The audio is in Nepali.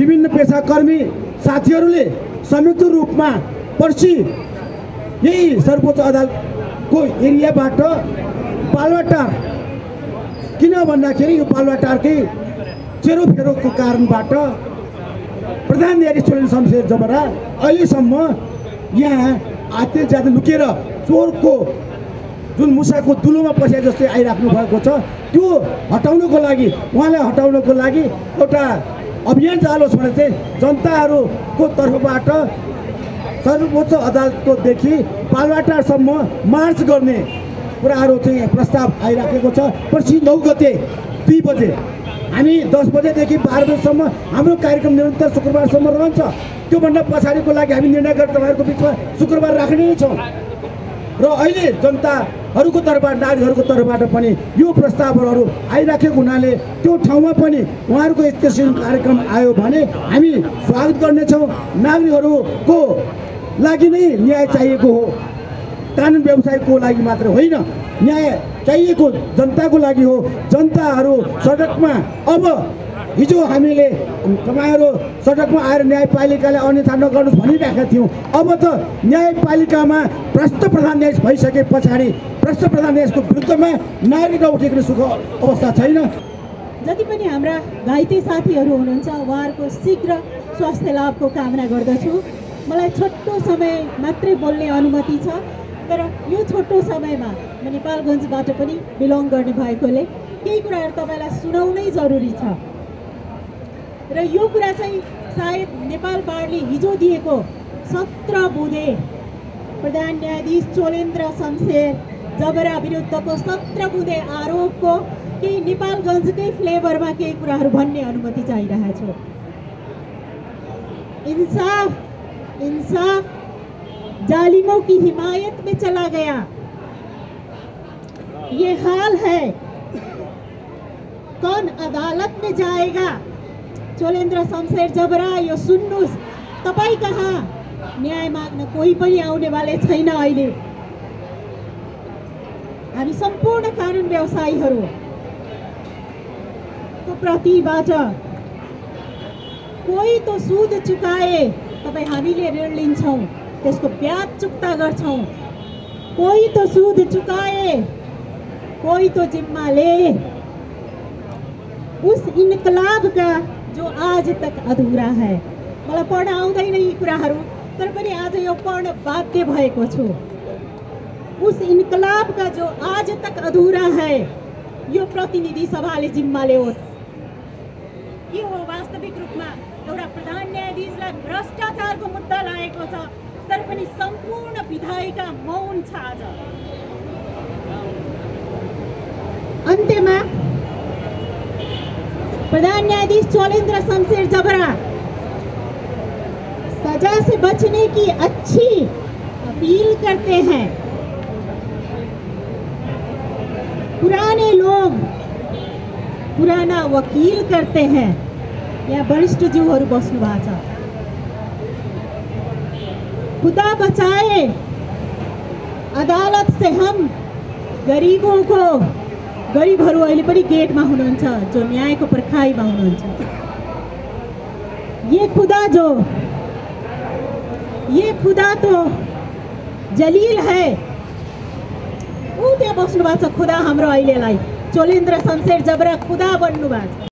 विभिन्न पेसाकर्मी साथीहरूले संयुक्त रूपमा पर्सि यही सर्वोच्च अदालतको एरियाबाट पालवाटार किन भन्दाखेरि यो पालवाटारकै चेरोफेरोको कारणबाट प्रधान न्यायाधीश छोडेन शमशेर जबरा अहिलेसम्म यहाँ आत्य ज्यादा लुकेर चोरको जुन मुसाको दुलोमा पस्या जस्तै आइराख्नु भएको छ त्यो हटाउनको लागि उहाँलाई हटाउनको लागि एउटा अभियान चालोस् भने चाहिँ जनताहरूको तर्फबाट सर्वोच्च अदालतकोदेखि पालवाटारसम्म मार्च गर्ने कुराहरू चाहिँ प्रस्ताव आइराखेको छ। पर्सि नौ गते दुई बजे। हामी दस बजेदेखि बाह्र बजीसम्म हाम्रो कार्यक्रम निरन्तर शुक्रबारसम्म रहन्छ। त्योभन्दा पछाडिको लागि हामी निर्णय गरेर तपाईँहरूको बिचमा शुक्रबार राख्ने नै छौँ। र अहिले जनताहरूको तर्फबाट नागरिकहरूको तर्फबाट पनि यो प्रस्तावहरू आइराखेको हुनाले त्यो ठाउँमा पनि उहाँहरूको किसिम कार्यक्रम आयो भने हामी स्वागत गर्नेछौँ। नागरिकहरूको लागि नै न्याय चाहिएको हो। कानुन व्यवसायको लागि मात्र होइन न्याय चाहिएको जनताको लागि हो। जनताहरू सडकमा अब हिजो हामीले तपाईँहरू सडकमा आएर न्यायपालिकाले अन्यथा नगर्नुहोस् भनिरहेका थियौँ। अब त न्यायपालिकामा भ्रष्ट प्रधान न्यायाधीश भइसके पछाडि भ्रष्ट प्रधान न्यायाधीशको विरुद्धमा नागरिक उठेको सुख अवस्था छैन। जति पनि हाम्रा घाइते साथीहरू हुनुहुन्छ उहाँहरूको शीघ्र स्वास्थ्य लाभको कामना गर्दछु। मलाई छोटो समय मात्रै बोल्ने अनुमति छ तर यो छोटो समयमा म नेपालगञ्जबाट पनि बिलोङ गर्ने भएकोले केही कुराहरू तपाईँलाई सुनाउनै जरुरी छ। र यो कुरा चाहिँ सायद नेपाल बारले हिजो दिएको सत्र बुधे प्रधान न्यायाधीश चोलेन्द्र शमशेर जबरा विरुद्धको सत्र बुधे आरोपको केही नेपालगञ्जकै फ्लेभरमा केही कुराहरू भन्ने अनुमति छु। इंसाफ इंसाफ जालिमों की हिमायत में चला गया। ये हाल है। कौन अदालत में जाएगा? चोलेन्द्र शमशेर जबरा यो सुन्नुहोस् तपाईँ कहाँ न्याय माग्न कोही पनि आउनेवाले छैन अहिले हामी सम्पूर्ण कानुन व्यवसायीहरू प्रतिबाट कोही त सुद चुकाए तपाईँ हामीले ऋण लिन्छौँ त्यसको ब्याज चुक्ता गर्छौँ कोही त सुद चुकाए कोई तो जिम्मा ले उस इन्कलाब का जो आज तक अधुरा है। मलाई पढ्न आउँदैन यी कुराहरू तर पनि आज यो पढ्न बाध्य भएको छु। उस इन्कलाब का जो आज तक अधुरा है यो प्रतिनिधि सभाले जिम्मा ल्याओस् के हो वास्तविक रूपमा एउटा प्रधान न्यायाधीशलाई भ्रष्टाचारको मुद्दा लागेको छ तर पनि सम्पूर्ण विधायिका मौन छ आज अन्त्यमा प्रधान न्यायाधीश चोलेन्द्र शमशेर जबरा, सजा से बचने की अच्छी अपील करते हैं। पुराने लोग पुराना वकील करते हैं। यहाँ वरिष्ठ बस्नु भएको छ खुदा बचाए, अदालत से हम गरीबों को गरिबहरू अहिले पनि गेटमा हुनुहुन्छ जो न्यायको पर्खाइमा हुनुहुन्छ। ये खुदा जो ये खुदा तो जलिल है। ऊ त्यहाँ बस्नु भएको छ खुदा हाम्रो अहिलेलाई। चोलेन्द्र शमशेर जबरा खुदा बन्नु भएको छ।